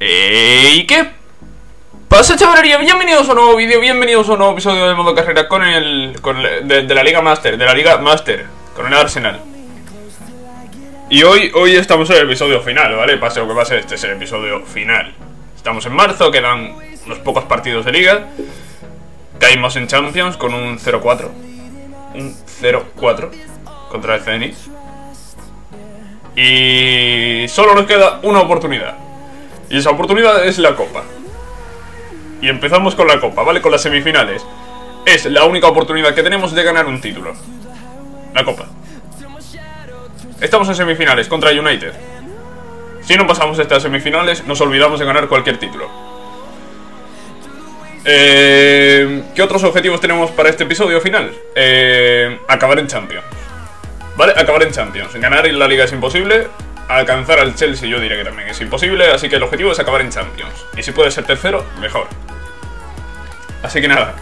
¿Y qué pasa chavalería? Bienvenidos a un nuevo vídeo, bienvenidos a un nuevo episodio de Modo Carrera con el, de la Liga Master, de la Liga Master, con el Arsenal Y hoy, hoy estamos en el episodio final, ¿vale? Pase lo que pase, este es el episodio final Estamos en marzo, quedan unos pocos partidos de Liga Caímos en Champions con un 0-4 Un 0-4 contra el Zenit y solo nos queda una oportunidad. Y esa oportunidad es la Copa. Y empezamos con la Copa, ¿vale? Con las semifinales. Es la única oportunidad que tenemos de ganar un título. La Copa. Estamos en semifinales contra United. Si no pasamos estas semifinales, nos olvidamos de ganar cualquier título. Eh, ¿Qué otros objetivos tenemos para este episodio final? Eh, acabar en Champions. ¿Vale? Acabar en Champions. Ganar en la Liga es imposible. Alcanzar al Chelsea yo diría que también es imposible. Así que el objetivo es acabar en Champions. Y si puede ser tercero, mejor. Así que nada.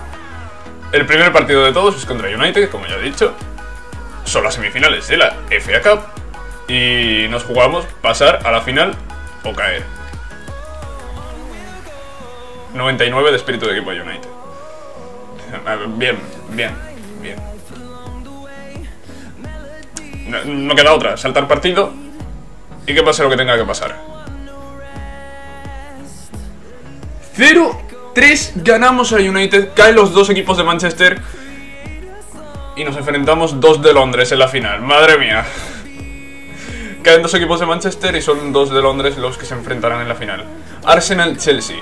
El primer partido de todos es contra United, como ya he dicho. Son las semifinales de la FA Cup. Y nos jugamos pasar a la final o caer. 99 de espíritu de equipo United. Bien, bien, bien. No, queda otra, saltar partido y que pase lo que tenga que pasar. 0-3 ganamos a United, caen los dos equipos de Manchester y nos enfrentamos dos de Londres en la final. Madre mía. Caen dos equipos de Manchester y son dos de Londres los que se enfrentarán en la final. Arsenal-Chelsea.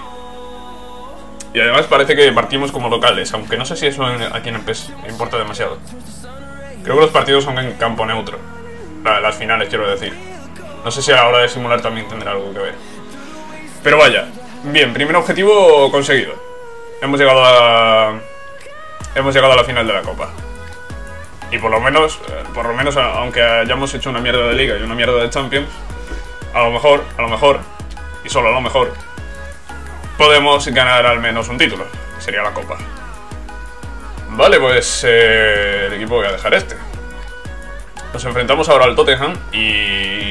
Y además parece que partimos como locales, aunque no sé si eso a quien importa demasiado. Creo que los partidos son en campo neutro. Las finales, quiero decir. No sé si a la hora de simular también tendrá algo que ver. Pero vaya. Bien, primer objetivo conseguido. Hemos llegado a... Hemos llegado a la final de la Copa. Y por lo menos, eh, por lo menos, aunque hayamos hecho una mierda de Liga y una mierda de Champions, a lo mejor, a lo mejor, y solo a lo mejor, podemos ganar al menos un título, sería la Copa. Vale, pues eh, el equipo voy a dejar este. Nos enfrentamos ahora al Tottenham y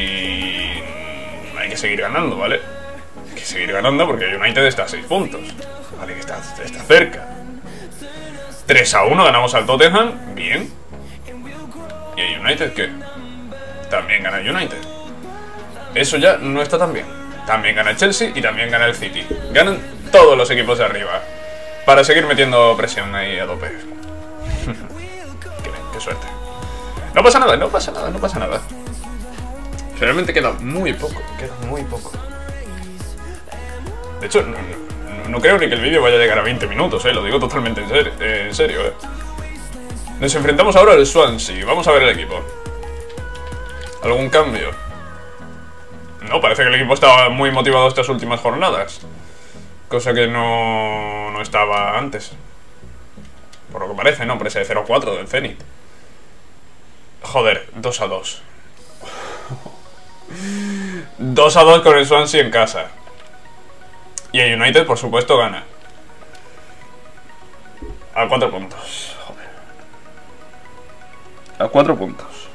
que seguir ganando, ¿vale? Hay que seguir ganando porque United está a 6 puntos. Vale, que está, cerca. 3 a 1 ganamos al Tottenham, bien. ¿Y el United qué? También gana el United. Eso ya no está tan bien. También gana el Chelsea y también gana el City. Ganan todos los equipos de arriba. Para seguir metiendo presión ahí a tope. qué, suerte. No pasa nada, no pasa nada, no pasa nada. Realmente queda muy poco, queda muy poco. De hecho, no, creo ni que el vídeo vaya a llegar a 20 minutos, eh, lo digo totalmente en, serio, en serio eh. Nos enfrentamos ahora al Swansea, vamos a ver el equipo. ¿Algún cambio? No, parece que el equipo estaba muy motivado estas últimas jornadas. Cosa que no, no estaba antes. Por lo que parece, ¿no? Por ese 0-4 del Zenit. Joder, 2 a 2. 2 a 2 con el Swansea en casa. Y el United, por supuesto, gana. A 4 puntos. Joder. A 4 puntos.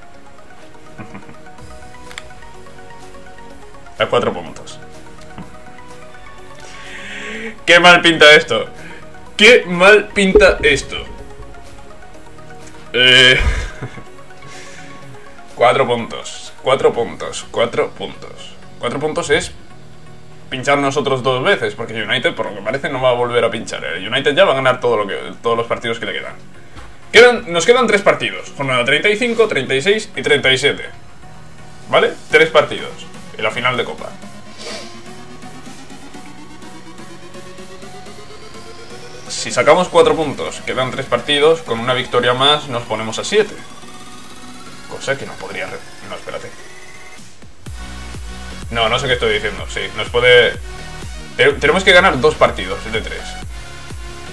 a 4 puntos. Qué mal pinta esto. Qué mal pinta esto. Eh... Cuatro puntos. Cuatro puntos. Cuatro puntos. Cuatro puntos es pinchar nosotros dos veces, porque United, por lo que parece, no va a volver a pinchar. El United ya va a ganar todo lo que, todos los partidos que le quedan. quedan. Nos quedan tres partidos. Jornada 35, 36 y 37. ¿Vale? Tres partidos. Y la final de Copa. Si sacamos 4 puntos, quedan 3 partidos, con una victoria más nos ponemos a 7. Cosa que no podría... No, espérate. No, no sé qué estoy diciendo. Sí, nos puede... Tenemos que ganar 2 partidos de 3.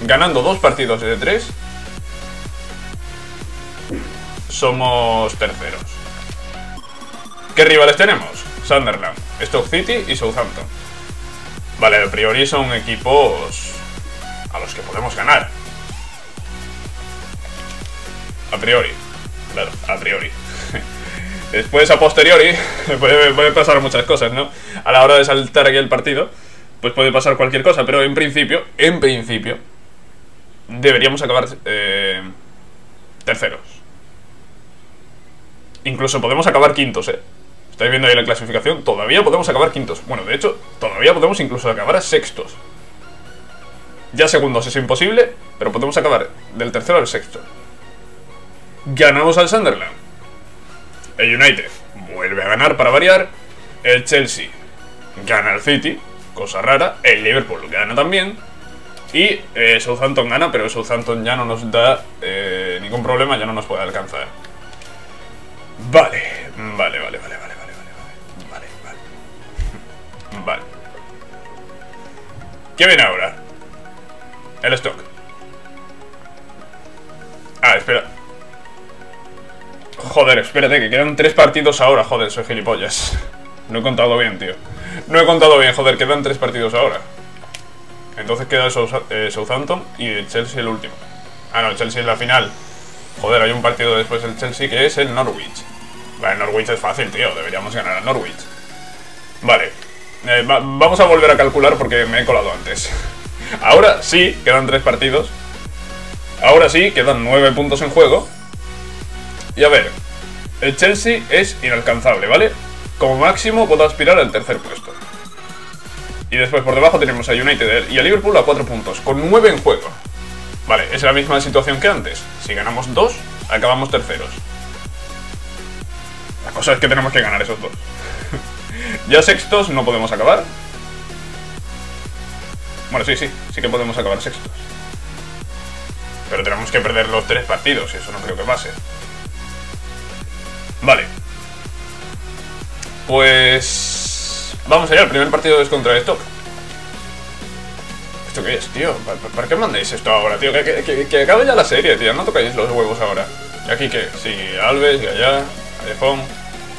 Ganando 2 partidos de 3, somos terceros. ¿Qué rivales tenemos? Sunderland, Stoke City y Southampton. Vale, a priori son equipos a los que podemos ganar. A priori. Claro, a priori. Después, a posteriori, puede, pasar muchas cosas, ¿no? A la hora de saltar aquí el partido. pues puede pasar cualquier cosa, pero en principio, en principio, deberíamos acabar eh, terceros. Incluso podemos acabar quintos, eh. Estáis viendo ahí la clasificación, todavía podemos acabar quintos. Bueno, de hecho, todavía podemos incluso acabar a sextos. Ya segundos es imposible, pero podemos acabar del tercero al sexto. Ganamos al Sunderland. El United vuelve a ganar para variar. El Chelsea gana al City, cosa rara. El Liverpool gana también. Y eh, Southampton gana, pero Southampton ya no nos da eh, ningún problema, ya no nos puede alcanzar. Vale, vale, vale, vale, vale, vale, vale, vale, vale. Vale. ¿Qué viene ahora? El stock. Ah, espera. Joder, espérate, que quedan tres partidos ahora. Joder, soy gilipollas. No he contado bien, tío. No he contado bien, joder, quedan tres partidos ahora. Entonces queda el Southampton y el Chelsea el último. Ah, no, el Chelsea es la final. Joder, hay un partido después del Chelsea que es el Norwich. Vale, Norwich es fácil, tío. Deberíamos ganar al Norwich. Vale. Eh, vamos a volver a calcular porque me he colado antes. Ahora sí, quedan tres partidos. Ahora sí, quedan nueve puntos en juego. Y a ver, el Chelsea es inalcanzable, ¿vale? Como máximo puedo aspirar al tercer puesto. Y después por debajo tenemos a United y a Liverpool a 4 puntos, con 9 en juego. Vale, es la misma situación que antes. Si ganamos 2, acabamos terceros. La cosa es que tenemos que ganar esos dos. ya sextos no podemos acabar. Bueno, sí, sí, sí que podemos acabar sextos. Pero tenemos que perder los tres partidos y eso no creo que pase. Vale. Pues... Vamos allá, el primer partido es contra Stock. ¿Esto qué es, tío? ¿Para, qué mandáis esto ahora, tío? Que, que, acabe ya la serie, tío. No tocáis los huevos ahora. ¿Y aquí qué? Sí, Alves, Gallá, Alejón.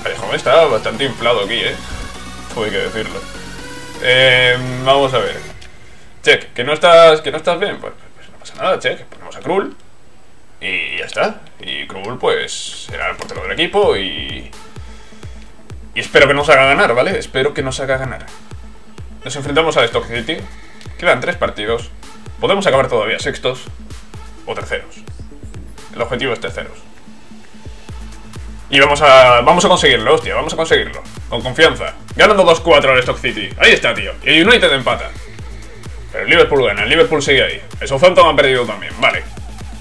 Alejón está bastante inflado aquí, ¿eh? Hay que decirlo. Eh, vamos a ver. Check, ¿que no estás, que no estás bien? Pues, pues no pasa nada, check. Ponemos a Krull. Y ya está. Y Krull, pues, será el portero del equipo y... Y espero que nos haga ganar, ¿vale? Espero que nos haga ganar. Nos enfrentamos a Stock City. Quedan tres partidos. Podemos acabar todavía sextos o terceros. El objetivo es terceros. Y vamos a, vamos a conseguirlo, hostia, vamos a conseguirlo. Con confianza. Ganando 2-4 al Stock City. Ahí está, tío. Y el United empata. Pero el Liverpool gana, el Liverpool sigue ahí. El Southampton ha perdido también, vale.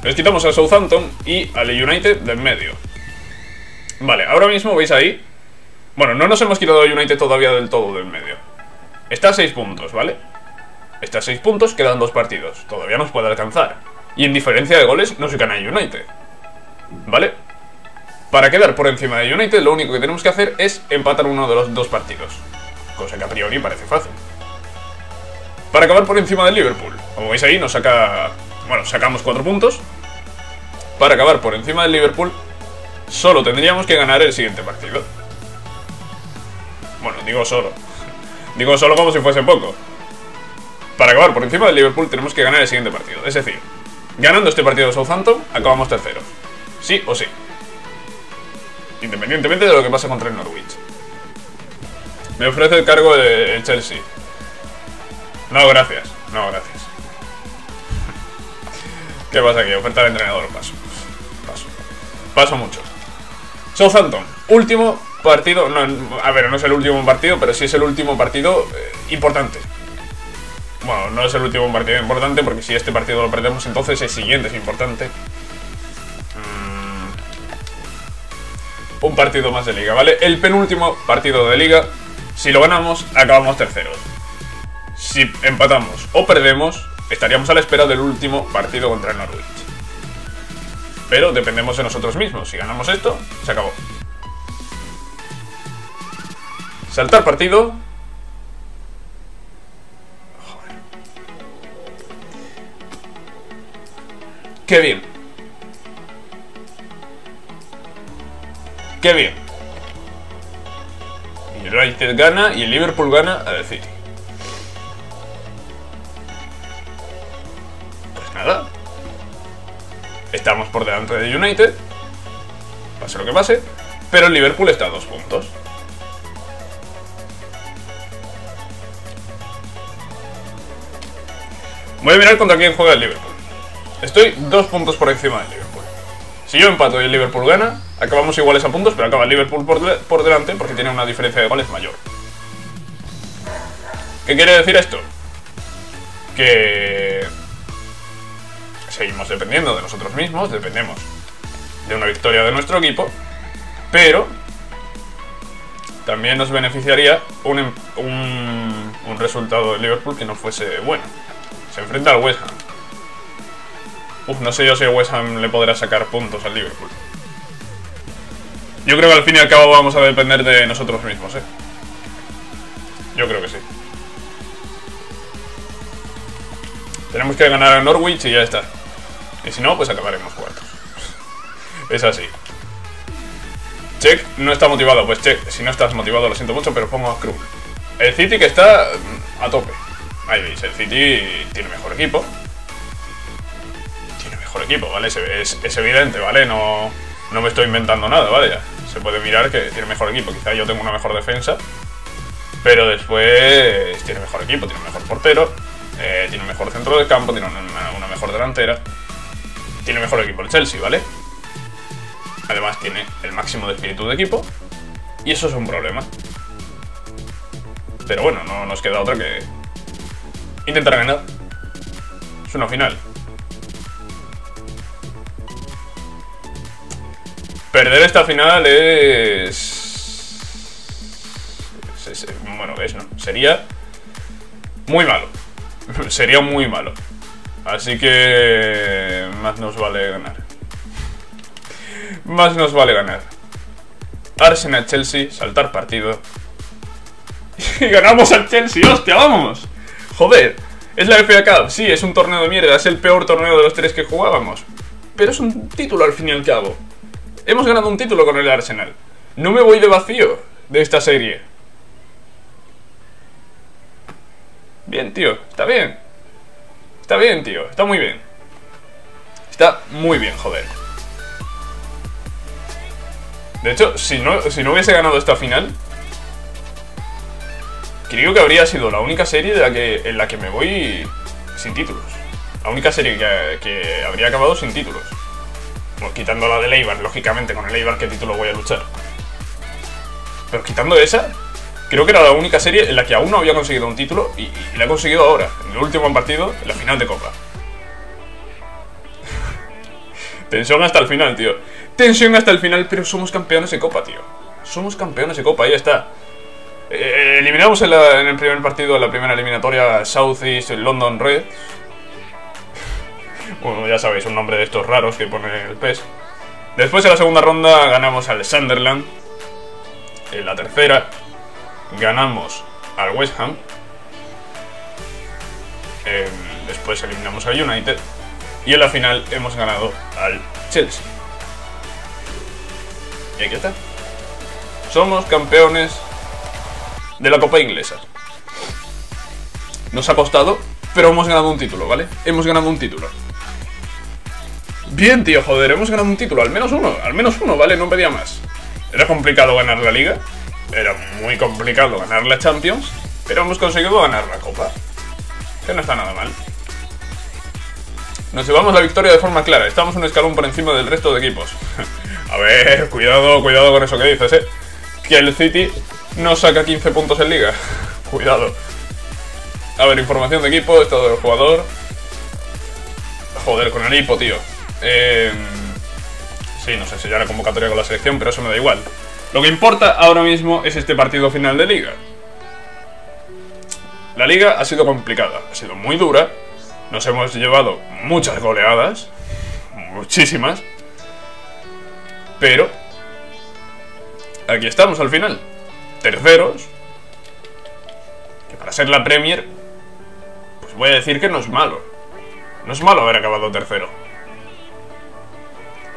Les quitamos al Southampton y al United del medio. Vale, ahora mismo veis ahí bueno, no nos hemos quitado a United todavía del todo del medio. Está a 6 puntos, ¿vale? Está a 6 puntos, quedan dos partidos. Todavía nos puede alcanzar. Y en diferencia de goles nos gana United. ¿Vale? Para quedar por encima de United, lo único que tenemos que hacer es empatar uno de los dos partidos. Cosa que a priori parece fácil. Para acabar por encima del Liverpool. Como veis ahí, nos saca... Bueno, sacamos 4 puntos. Para acabar por encima del Liverpool, solo tendríamos que ganar el siguiente partido. Bueno, digo solo. Digo solo como si fuese poco. Para acabar por encima del Liverpool tenemos que ganar el siguiente partido. Es decir, ganando este partido de Southampton, acabamos terceros. Sí o sí. Independientemente de lo que pase contra el Norwich. Me ofrece el cargo del Chelsea. No, gracias. No, gracias. ¿Qué pasa aquí? Oferta de entrenador. Paso. Paso mucho. Southampton. Último partido, no, a ver, no es el último partido, pero sí es el último partido eh, importante. Bueno, no es el último partido importante porque si este partido lo perdemos, entonces el siguiente es importante. Mm. Un partido más de liga, ¿vale? El penúltimo partido de liga, si lo ganamos, acabamos terceros. Si empatamos o perdemos, estaríamos a la espera del último partido contra el Norwich. Pero dependemos de nosotros mismos. Si ganamos esto, se acabó. Saltar partido. Joder. Qué bien. Qué bien. Y United gana y el Liverpool gana al City. Estamos por delante de United. Pase lo que pase. Pero el Liverpool está a dos puntos. Voy a mirar contra quién juega el Liverpool. Estoy dos puntos por encima del Liverpool. Si yo empato y el Liverpool gana, acabamos iguales a puntos, pero acaba el Liverpool por, por delante porque tiene una diferencia de goles mayor. ¿Qué quiere decir esto? Que seguimos dependiendo de nosotros mismos, dependemos de una victoria de nuestro equipo, pero también nos beneficiaría un, em, un, resultado de Liverpool que no fuese bueno. Se enfrenta al West Ham. Uf, no sé yo si West Ham le podrá sacar puntos al Liverpool. Yo creo que al fin y al cabo vamos a depender de nosotros mismos, ¿eh? Yo creo que sí. Tenemos que ganar a Norwich y ya está. Y si no, pues acabaremos cuartos. es así. Check no está motivado. Pues check, si no estás motivado lo siento mucho, pero pongo a Krul. El City que está mm, a tope. Ahí veis, el City tiene mejor equipo. Tiene mejor equipo, ¿vale? Es, es evidente, ¿vale? No, no me estoy inventando nada, ¿vale? Se puede mirar que tiene mejor equipo. Quizá yo tengo una mejor defensa. Pero después tiene mejor equipo, tiene mejor portero. Eh, tiene un mejor centro de campo, tiene una, mejor delantera. Tiene mejor equipo el Chelsea, ¿vale? Además tiene el máximo de espíritu de equipo. Y eso es un problema. Pero bueno, no nos queda otra que intentar ganar. Es una final. Perder esta final es... Bueno, es no. Sería muy malo. Sería muy malo. Así que... Más nos vale ganar. Más nos vale ganar. Arsenal-Chelsea, saltar partido. Y ganamos al Chelsea, hostia, vamos. Joder, es la FA Cup, sí, es un torneo de mierda, es el peor torneo de los tres que jugábamos. Pero es un título al fin y al cabo. Hemos ganado un título con el Arsenal. No me voy de vacío de esta serie. Bien, tío, está bien. Está bien, tío, está muy bien. Está muy bien, joder. De hecho, si no, si no hubiese ganado esta final, creo que habría sido la única serie de la que, en la que me voy sin títulos. La única serie que, que habría acabado sin títulos. quitando la de Eibar, lógicamente, con el Eibar qué título voy a luchar. Pero quitando esa, creo que era la única serie en la que aún no había conseguido un título y, la he conseguido ahora, en el último partido, en la final de Copa. Tensión hasta el final, tío. Tensión hasta el final, pero somos campeones de Copa, tío. Somos campeones de Copa, ahí está. Eh, eliminamos en, el primer partido, en la primera eliminatoria, Southeast London Red. bueno, ya sabéis, un nombre de estos raros que pone el PES. Después en la segunda ronda ganamos al Sunderland. En la tercera ganamos al West Ham. Em, después eliminamos al United. Y en la final hemos ganado al Chelsea. Y aquí está. Somos campeones de la Copa Inglesa. Nos ha costado, pero hemos ganado un título, ¿vale? Hemos ganado un título. Bien, tío, joder, hemos ganado un título, al menos uno, al menos uno, ¿vale? No pedía más. Era complicado ganar la liga, era muy complicado ganar la Champions, pero hemos conseguido ganar la Copa. Que no está nada mal. Nos llevamos la victoria de forma clara, estamos un escalón por encima del resto de equipos. A ver, cuidado, cuidado con eso que dices, eh. Que el City no saca 15 puntos en liga. cuidado. A ver, información de equipo, estado del jugador. Joder, con el hipo, tío. Eh... Sí, no sé si ya la convocatoria con la selección, pero eso me da igual. Lo que importa ahora mismo es este partido final de liga. La liga ha sido complicada, ha sido muy dura. Nos hemos llevado muchas goleadas, muchísimas. Pero aquí estamos al final. Terceros. Que para ser la Premier, pues voy a decir que no es malo. No es malo haber acabado tercero.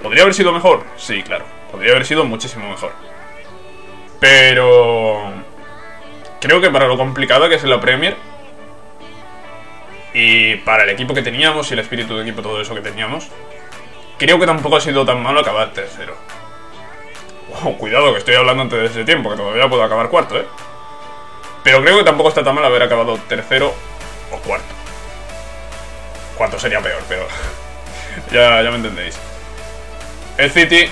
¿Podría haber sido mejor? Sí, claro. Podría haber sido muchísimo mejor. Pero... Creo que para lo complicado que es la Premier y para el equipo que teníamos y el espíritu de equipo, todo eso que teníamos, creo que tampoco ha sido tan malo acabar tercero. cuidado que estoy hablando antes de ese tiempo, que todavía puedo acabar cuarto, ¿eh? Pero creo que tampoco está tan mal haber acabado tercero o cuarto. cuarto sería peor, pero ya, ya me entendéis. El City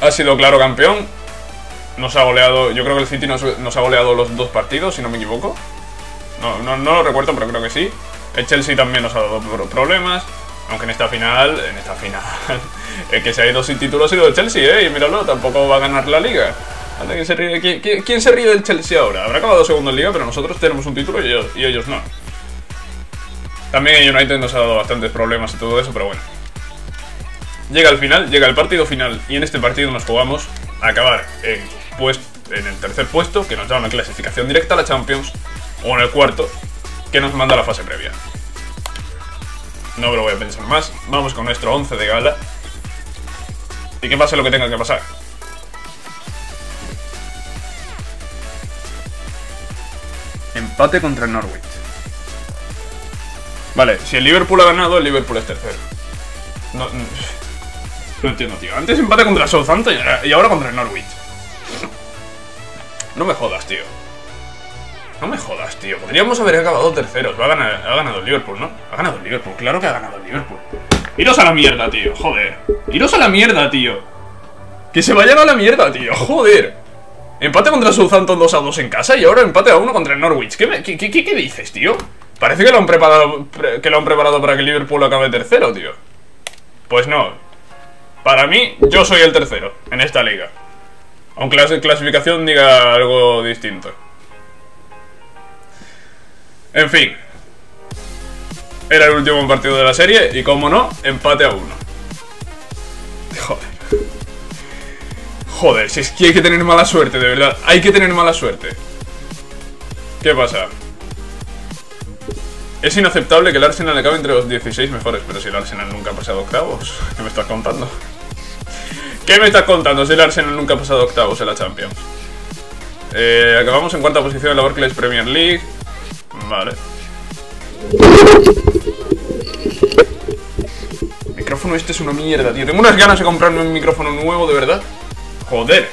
ha sido claro campeón. Nos ha goleado, yo creo que el City nos, nos ha goleado los dos partidos, si no me equivoco. No, no, no lo recuerdo, pero creo que sí. El Chelsea también nos ha dado problemas. Aunque en esta final, en esta final, el que se ha ido sin título ha sido el Chelsea, ¿eh? Y míralo, tampoco va a ganar la liga. ¿Quién se, ríe? ¿Quién, se ríe del Chelsea ahora? Habrá acabado segundo en liga, pero nosotros tenemos un título y ellos, y ellos no. También el United nos ha dado bastantes problemas y todo eso, pero bueno. Llega el final, llega el partido final y en este partido nos jugamos a acabar en, pues, en el tercer puesto, que nos da una clasificación directa a la Champions, o en el cuarto, que nos manda a la fase previa. No me lo voy a pensar más. Vamos con nuestro 11 de gala. Y que pase lo que tenga que pasar. Empate contra el Norwich. Vale, si el Liverpool ha ganado, el Liverpool es tercero. No, no, entiendo, tío. Antes empate contra el Southampton y ahora contra el Norwich. No me jodas, tío. No me jodas, tío. Podríamos haber acabado terceros. Ha ganado, ha ganado el Liverpool, ¿no? Ha ganado el Liverpool. Claro que ha ganado el Liverpool. Iros a la mierda, tío. Joder. Iros a la mierda, tío. Que se vayan a la mierda, tío. Joder. Empate contra Southampton 2 a 2 en casa y ahora empate a 1 contra el Norwich. ¿Qué, qué, qué, dices, tío? Parece que lo, han preparado, que lo han preparado para que Liverpool acabe tercero, tío. Pues no. Para mí, yo soy el tercero en esta liga. Aunque la clasificación diga algo distinto. En fin. Era el último partido de la serie y como no, empate a uno. Joder. Joder, si es que hay que tener mala suerte, de verdad. Hay que tener mala suerte. ¿Qué pasa? Es inaceptable que el Arsenal acabe entre los 16 mejores, pero si el Arsenal nunca ha pasado octavos, ¿qué me estás contando? ¿Qué me estás contando si el Arsenal nunca ha pasado octavos en la Champions? Eh, acabamos en cuarta posición en la Barclays Premier League. Vale. Micrófono este es una mierda, tío. Tengo unas ganas de comprarme un micrófono nuevo, de verdad. Joder.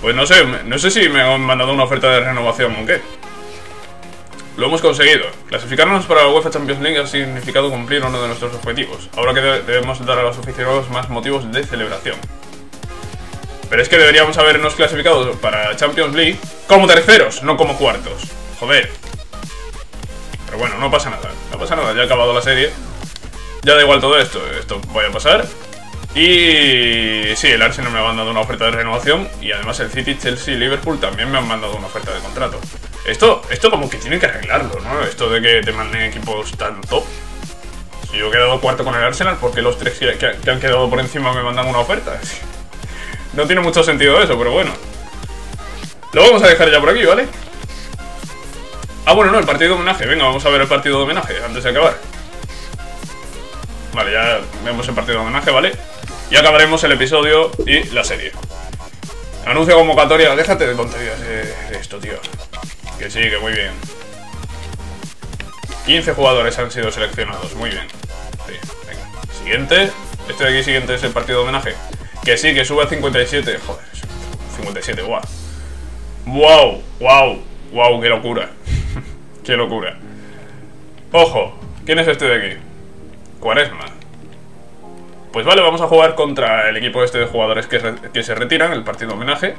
Pues no sé, no sé si me han mandado una oferta de renovación o qué. Lo hemos conseguido. Clasificarnos para la UEFA Champions League ha significado cumplir uno de nuestros objetivos. Ahora que debemos dar a los aficionados más motivos de celebración. Pero es que deberíamos habernos clasificado para Champions League como terceros, no como cuartos. Joder. Pero bueno, no pasa nada. No pasa nada, ya ha acabado la serie. Ya da igual todo esto. Esto voy a pasar. Y sí, el Arsenal me ha mandado una oferta de renovación. Y además el City, Chelsea y Liverpool también me han mandado una oferta de contrato. Esto, esto como que tienen que arreglarlo, ¿no? Esto de que te manden equipos tan top. Si yo he quedado cuarto con el Arsenal, ¿por qué los tres que han quedado por encima me mandan una oferta? No tiene mucho sentido eso, pero bueno. Lo vamos a dejar ya por aquí, ¿vale? Ah, bueno, no, el partido de homenaje. Venga, vamos a ver el partido de homenaje antes de acabar. Vale, ya vemos el partido de homenaje, ¿vale? Y acabaremos el episodio y la serie. Anuncio convocatoria. Déjate de tonterías de esto, tío. Que sí, que muy bien. 15 jugadores han sido seleccionados. Muy bien. Siguiente. Este de aquí siguiente es el partido de homenaje. Que sí, que sube a 57. Joder, 57, guau. Wow, wow, wow, qué locura. qué locura. Ojo, ¿quién es este de aquí? Cuaresma. Pues vale, vamos a jugar contra el equipo este de jugadores que, se retiran, el partido homenaje.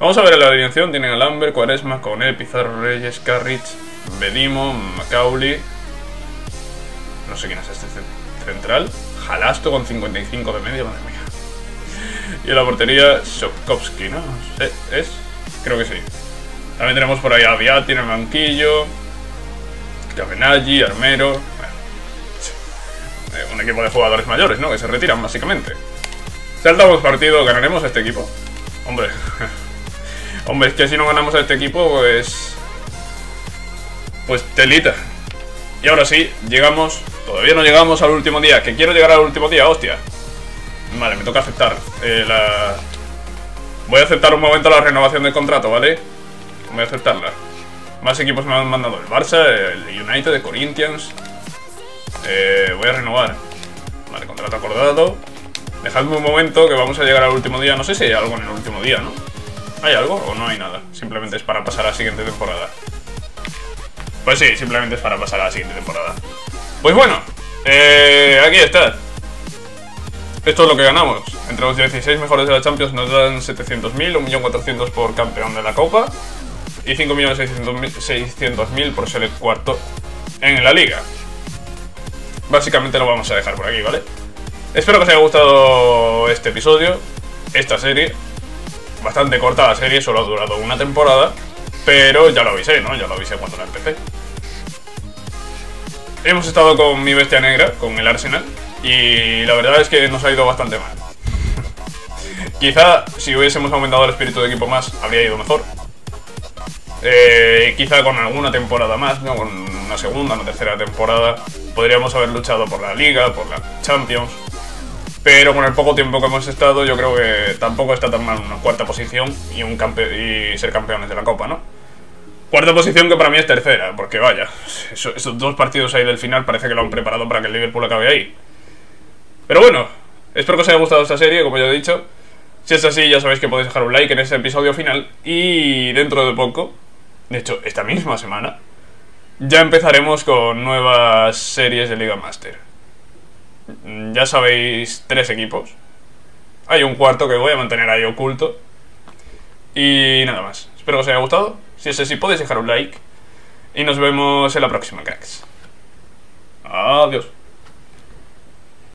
Vamos a ver la alineación, tienen a Lambert, Cuaresma, Cone, Pizarro Reyes, Carrich, Bedimo, Macaulay... No sé quién es este central. Jalasto con 55 de media, madre mía. Y en la portería, Sokowski, ¿no? ¿Es? Creo que sí. También tenemos por ahí a Viati en el banquillo. Cabenaggi, Armero. Eh, un equipo de jugadores mayores, ¿no? Que se retiran, básicamente. Saltamos partido, ¿ganaremos este equipo? Hombre. Hombre, es que si no ganamos a este equipo, pues... Pues telita. Y ahora sí, llegamos... Todavía no llegamos al último día. Que quiero llegar al último día, hostia. Vale, me toca aceptar eh, la... Voy a aceptar un momento la renovación del contrato, ¿vale? Voy a aceptarla. Más equipos me han mandado el Barça, el United, el Corinthians. Eh, voy a renovar. Vale, contrato acordado. Dejadme un momento que vamos a llegar al último día. No sé si hay algo en el último día, ¿no? ¿Hay algo o no hay nada? Simplemente es para pasar a la siguiente temporada. Pues sí, simplemente es para pasar a la siguiente temporada. Pues bueno, eh, aquí está. Esto es lo que ganamos. Entre los 16 mejores de la Champions nos dan 700.000, 1.400.000 por campeón de la Copa y 5.600.000 por ser el cuarto en la liga. Básicamente lo vamos a dejar por aquí, ¿vale? Espero que os haya gustado este episodio, esta serie. Bastante corta la serie, solo ha durado una temporada, pero ya lo avisé, ¿no? Ya lo avisé cuando la empecé. Hemos estado con mi bestia negra, con el Arsenal, y la verdad es que nos ha ido bastante mal. quizá si hubiésemos aumentado el espíritu de equipo más, habría ido mejor. Eh, quizá con alguna temporada más, ¿no? con una segunda, una tercera temporada, podríamos haber luchado por la Liga, por la Champions. Pero con el poco tiempo que hemos estado, yo creo que tampoco está tan mal una cuarta posición y, ser campeones de la Copa, ¿no? Cuarta posición que para mí es tercera, porque vaya, esos dos partidos ahí del final parece que lo han preparado para que el Liverpool acabe ahí. Pero bueno, espero que os haya gustado esta serie, como ya he dicho. Si es así, ya sabéis que podéis dejar un like en ese episodio final. Y dentro de poco, de hecho, esta misma semana, ya empezaremos con nuevas series de Liga Master. Ya sabéis, tres equipos. Hay un cuarto que voy a mantener ahí oculto. Y nada más. Espero que os haya gustado. Si es así, podéis dejar un like. Y nos vemos en la próxima, cracks. Adiós.